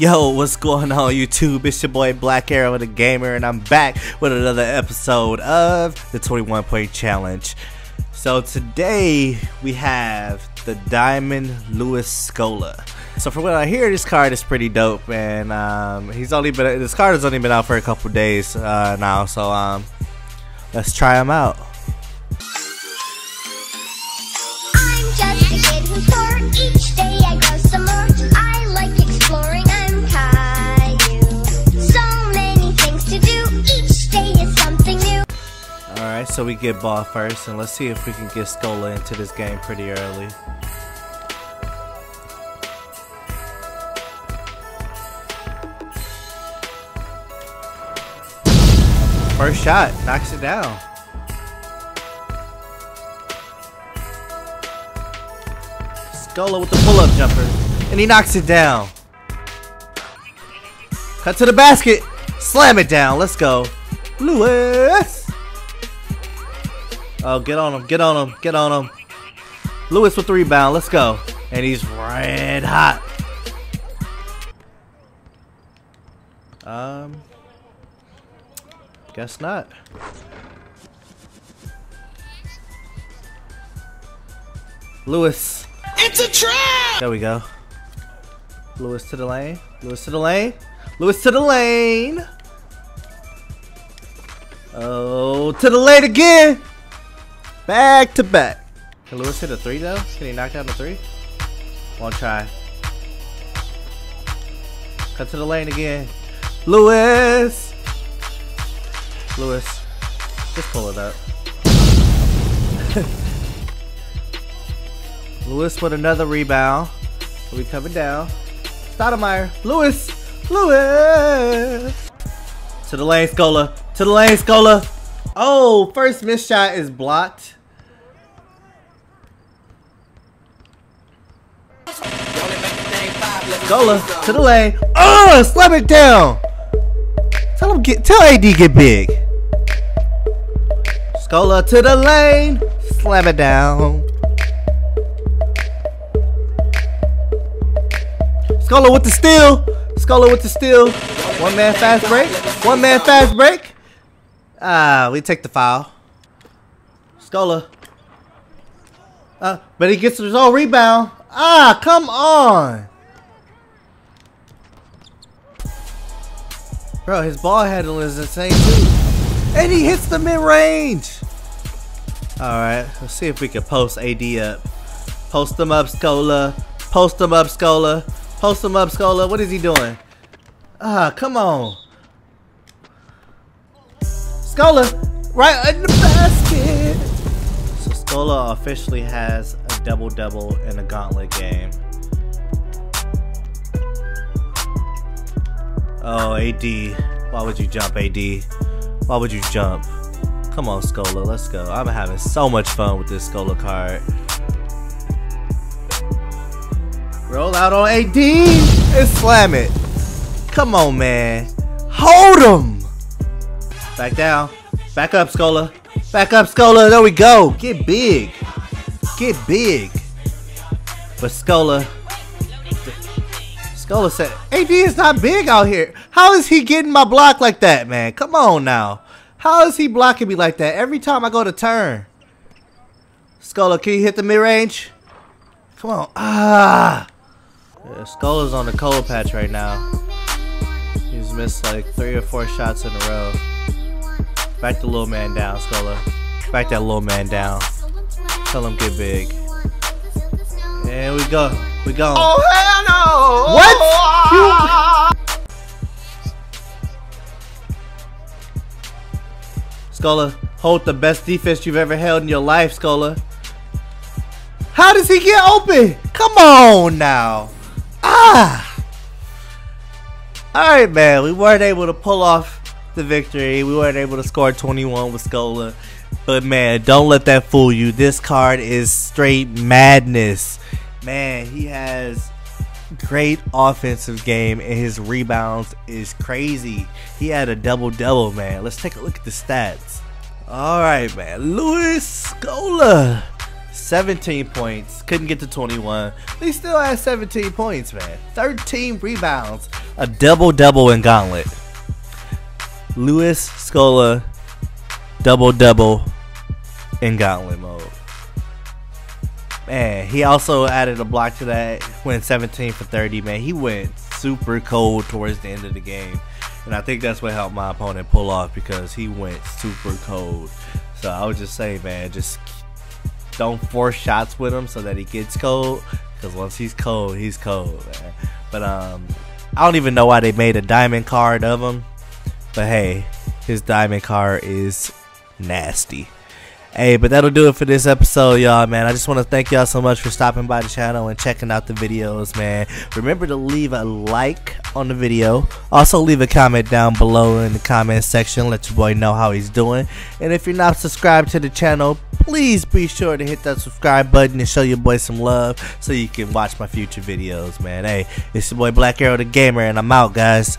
Yo, what's going on YouTube? It's your boy Black Arrow the Gamer and I'm back with another episode of the 21 Point Challenge. So today we have the Diamond Luis Scola. So from what I hear, this card is pretty dope, and um, he's only been this card has only been out for a couple days uh, now. So um, let's try him out. Alright, so we get ball first, and let's see if we can get Scola into this game pretty early. First shot, knocks it down. Scola with the pull-up jumper, and he knocks it down. Cut to the basket, slam it down, let's go. Luis! Oh, get on him, get on him, get on him. Luis with the rebound, let's go. And he's red hot. Um, guess not. Luis. It's a trap! There we go. Luis to the lane. Luis to the lane. Luis to the lane. Oh, to the lane again. Back to back. Can Luis hit a three though? Can he knock down the three? One try. Cut to the lane again. Luis. Luis. Just pull it up. Luis with another rebound. We coming down. Stoudemire. Luis. Luis. To the lane, Scola. To the lane, Scola. Oh, first miss shot is blocked. Scola to the lane. Oh, slam it down. Tell him get. Tell AD get big. Scola to the lane. Slam it down. Scola with the steal. Scola with the steal. One man fast break. One man fast break. Ah, we take the foul. Scola. Uh, but he gets his own rebound. Ah, come on. Bro, his ball handle is insane too. And he hits the mid-range. Alright, let's see if we can post AD up. Post him up, Scola. Post him up, Scola. Post him up, Scola. What is he doing? Ah, come on. Scola, right in the basket. So Scola officially has a double-double in a gauntlet game. Oh, AD. Why would you jump, AD? Why would you jump? Come on, Scola. Let's go. I'm having so much fun with this Scola card. Roll out on AD and slam it. Come on, man. Hold him. Back down. Back up, Scola. Back up, Scola. There we go. Get big. Get big. But Scola. Said, AD is not big out here. How is he getting my block like that, man? Come on now. How is he blocking me like that every time I go to turn? Scola, can you hit the mid-range? Come on. Ah. Yeah, Scola's on the cold patch right now. He's missed like three or four shots in a row. Back the little man down, Scola. Back that little man down. Tell him get big. And we go. We go. Oh, hell no! What? Scola, hold the best defense you've ever held in your life, Scola. How does he get open? Come on now. Ah. All right, man. We weren't able to pull off the victory. We weren't able to score 21 with Scola. But man, don't let that fool you. This card is straight madness. Man, he has great offensive game and his rebounds is crazy. He had a double double, man. Let's take a look at the stats. All right, man. Luis Scola, 17 points. Couldn't get to 21. He still has 17 points, man. 13 rebounds. A double double in Gauntlet. Luis Scola, double double in Gauntlet mode. Man, he also added a block to that. Went 17 for 30. Man, he went super cold towards the end of the game. And I think that's what helped my opponent pull off because he went super cold. So I would just say, man, just don't force shots with him so that he gets cold. Because once he's cold, he's cold, man. But um, I don't even know why they made a diamond card of him. But hey, his diamond card is nasty. Hey, but that'll do it for this episode, y'all, man. I just want to thank y'all so much for stopping by the channel and checking out the videos, man. Remember to leave a like on the video. Also, leave a comment down below in the comment section. Let your boy know how he's doing. And if you're not subscribed to the channel, please be sure to hit that subscribe button and show your boy some love so you can watch my future videos, man. Hey, it's your boy Black Arrow the Gamer, and I'm out, guys.